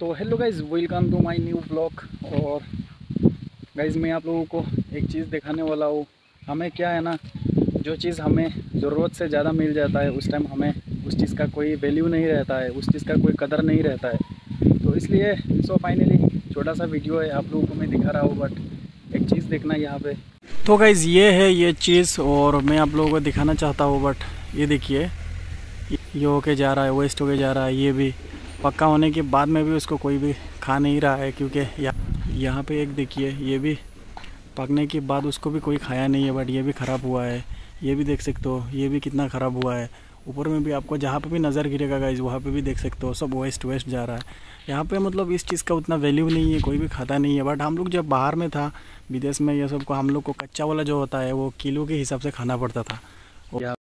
तो hello guys welcome to my new blog और guys मैं आप लोगों को एक चीज़ दिखाने वाला हूँ। हमें क्या है ना, जो चीज़ हमें ज़रूरत से ज़्यादा मिल जाता है, उस टाइम हमें उस चीज़ का कोई वैल्यू नहीं रहता है, उस चीज़ का कोई कदर नहीं रहता है। तो इसलिए सो फाइनली छोटा सा वीडियो है, आप लोगों को मैं दिखा रहा हूँ बट एक चीज़ देखना यहाँ पे। तो गाइज़ ये है ये चीज़, और मैं आप लोगों को दिखाना चाहता हूँ बट ये देखिए, ये होके जा रहा है वेस्ट होके जा रहा है, ये भी। पक्का होने के बाद में भी उसको कोई भी खा नहीं रहा है, क्योंकि यहाँ पे एक देखिए, ये भी पकने के बाद उसको भी कोई खाया नहीं है बट ये भी ख़राब हुआ है। ये भी देख सकते हो, ये भी कितना ख़राब हुआ है। ऊपर में भी आपको जहाँ पे भी नज़र गिरेगा गाइज़ वहाँ पे भी देख सकते हो, सब वेस्ट वेस्ट जा रहा है। यहाँ पे मतलब इस चीज़ का उतना वैल्यू नहीं है, कोई भी खाता नहीं है बट हम लोग जब बाहर में था, विदेश में यह सबको हम लोग को कच्चा वाला जो होता है, वो किलो के हिसाब से खाना पड़ता था।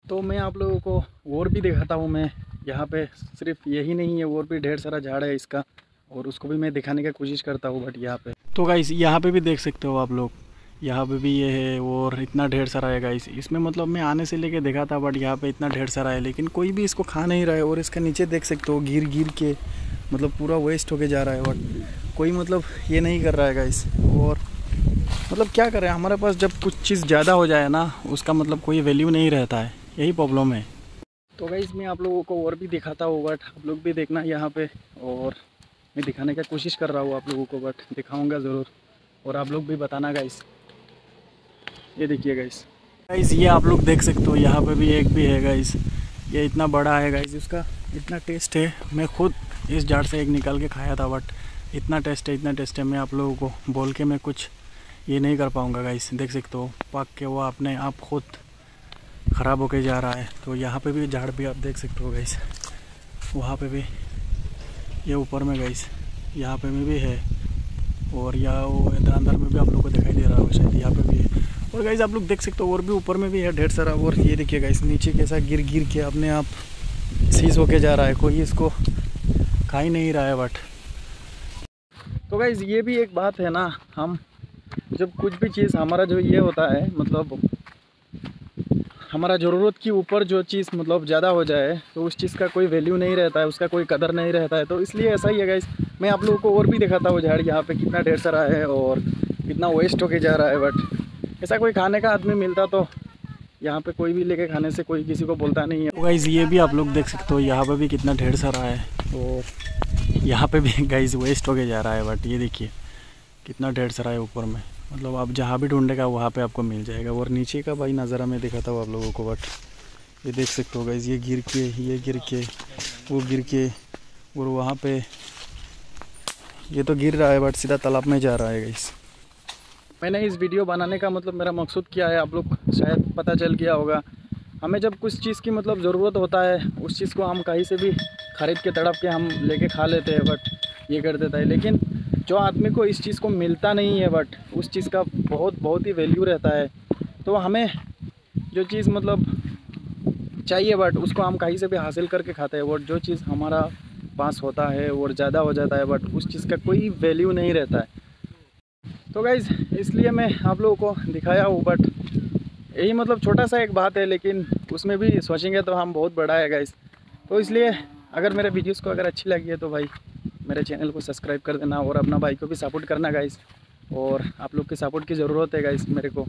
तो मैं आप लोगों को और भी दिखाता हूँ। मैं यहाँ पे सिर्फ़ यही नहीं है, और भी ढेर सारा झाड़ है इसका, और उसको भी मैं दिखाने की कोशिश करता हूँ बट यहाँ पे। तो गाइस यहाँ पे भी देख सकते हो आप लोग। यहाँ पे भी ये है, और इतना ढेर सारा है गाइस इसमें मतलब मैं आने से लेके देखा था बट यहाँ पे इतना ढेर सारा है, लेकिन कोई भी इसको खा नहीं रहा है, और इसका नीचे देख सकते हो गिर गिर के मतलब पूरा वेस्ट होके जा रहा है बट कोई मतलब ये नहीं कर रहा है गाइस और मतलब क्या करें, हमारे पास जब कुछ चीज़ ज़्यादा हो जाए ना, उसका मतलब कोई वैल्यू नहीं रहता है। यही प्रॉब्लम है। तो गाइज़ मैं आप लोगों को और भी दिखाता हूँ बट आप लोग भी देखना यहाँ पे। और मैं दिखाने का कोशिश कर रहा हूँ आप लोगों को बट दिखाऊँगा ज़रूर। और आप लोग भी बताना गाइस ये देखिए गाइस गाइस ये आप लोग देख सकते हो, यहाँ पे भी एक भी है गाइस ये इतना बड़ा है गाइस इसका इतना टेस्ट है। मैं खुद इस झाड़ से एक निकाल के खाया था बट इतना टेस्ट है, इतना टेस्ट है। मैं आप लोगों को बोल के मैं कुछ ये नहीं कर पाऊँगा गाइस देख सकते हो। पक के वो आपने आप खुद ख़राब होके जा रहा है। तो यहाँ पे भी झाड़ भी आप देख सकते हो गाइस वहाँ पे भी ये ऊपर में गाइस यहाँ पे में भी है। और यहाँ वो इधर अंदर में भी आप लोग को दिखाई दे रहा है शायद यहाँ पे भी है। और गाइस आप लोग देख सकते हो और भी ऊपर में भी है ढेर सारा। और ये देखिए गाइस नीचे कैसा गिर गिर के अपने आप सीज होके जा रहा है। कोई इसको खा ही नहीं रहा है बट तो गाइज़ ये भी एक बात है ना, हम जब कुछ भी चीज़ हमारा जो ये होता है मतलब हमारा ज़रूरत के ऊपर जो चीज़ मतलब ज़्यादा हो जाए तो उस चीज़ का कोई वैल्यू नहीं रहता है, उसका कोई कदर नहीं रहता है। तो इसलिए ऐसा ही है गाइस मैं आप लोगों को और भी दिखाता हूँ झाड़ यहाँ पे कितना ढेर सारा है और कितना वेस्ट होके जा रहा है बट ऐसा कोई खाने का आदमी मिलता तो यहाँ पे कोई भी लेके खाने से कोई किसी को बोलता नहीं है। तो गाइज़ ये भी आप लोग देख सकते हो, यहाँ पर भी कितना ढेर सारा है। तो यहाँ पर भी गाइज़ वेस्ट होके जा रहा है बट ये देखिए, कितना ढेर सारा है ऊपर में। मतलब आप जहाँ भी ढूंढेगा, वहाँ पे आपको मिल जाएगा। और नीचे का भाई नज़ारा मैं दिखाता हूँ आप लोगों को बट ये देख सकते हो गाइज़ ये गिर के, ये गिर के, वो गिर के, और वहाँ पे ये तो गिर रहा है बट सीधा तालाब में जा रहा है गाइस मैंने इस वीडियो बनाने का मतलब मेरा मकसूद क्या है, आप लोग शायद पता चल गया होगा। हमें जब कुछ चीज़ की मतलब ज़रूरत होता है, उस चीज़ को हम कहीं से भी ख़रीद के, तड़प के हम लेके खा लेते हैं बट ये कर देता है। लेकिन जो आदमी को इस चीज़ को मिलता नहीं है बट उस चीज़ का बहुत बहुत ही वैल्यू रहता है। तो हमें जो चीज़ मतलब चाहिए बट उसको हम कहीं से भी हासिल करके खाते हैं, और जो चीज़ हमारा पास होता है, और ज़्यादा हो जाता है बट उस चीज़ का कोई वैल्यू नहीं रहता है। तो गाइज़ इसलिए मैं आप लोगों को दिखाया हूँ बट यही मतलब छोटा सा एक बात है, लेकिन उसमें भी सोचेंगे तो हम बहुत बड़ा है गाइज़ तो इसलिए अगर मेरे वीडियोज़ को अगर अच्छी लगी है तो भाई मेरे चैनल को सब्सक्राइब कर देना और अपना भाई को भी सपोर्ट करना गाइस और आप लोग की सपोर्ट की ज़रूरत है गाइस मेरे को.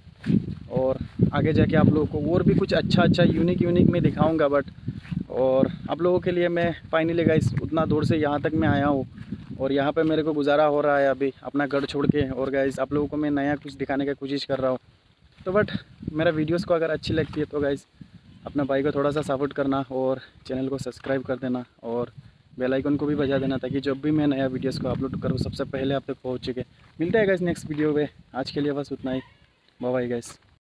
और आगे जाके आप लोगों को और भी कुछ अच्छा अच्छा यूनिक यूनिक मैं दिखाऊँगा बट और आप लोगों के लिए मैं फाइनली गाइस उतना दूर से यहाँ तक मैं आया हूँ. और यहाँ पे मेरे को गुजारा हो रहा है अभी अपना घर छोड़ के. और गाइस आप लोगों को मैं नया कुछ दिखाने की कोशिश कर रहा हूँ. तो बट मेरा वीडियोज़ को अगर अच्छी लगती है तो गाइज़ अपना भाई को थोड़ा सा सपोर्ट करना और चैनल को सब्सक्राइब कर देना. और बेल आइकन को भी बजा देना ताकि जब भी मैं नया वीडियोस को अपलोड करूँ, सबसे पहले आप तक पहुँच चुके मिलते हैं गैस नेक्स्ट वीडियो में आज के लिए बस उतना ही। By gas